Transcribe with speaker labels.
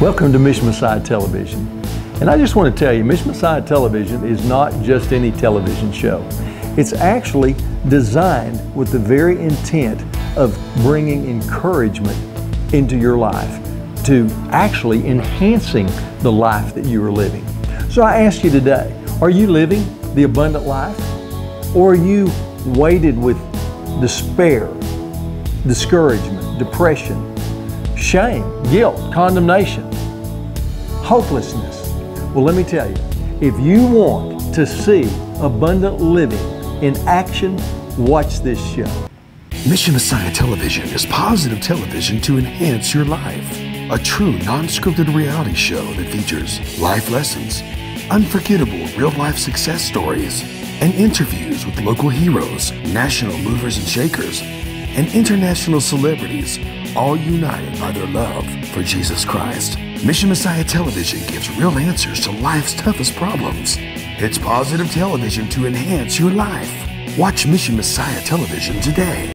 Speaker 1: Welcome to Mission Messiah Television. And I just want to tell you, Mission Messiah Television is not just any television show. It's actually designed with the very intent of bringing encouragement into your life, to actually enhancing the life that you are living. So I ask you today, are you living the abundant life? Or are you weighted with despair, discouragement, depression, shame, guilt, condemnation, hopelessness. Well, let me tell you, if you want to see abundant living in action, watch this show.
Speaker 2: Mission Messiah Television is positive television to enhance your life. A true non scripted reality show that features life lessons, unforgettable real life success stories, and interviews with local heroes, national movers and shakers, and international celebrities, all united by their love for Jesus Christ. Mission Messiah Television gives real answers to life's toughest problems. It's positive television to enhance your life. Watch Mission Messiah Television today.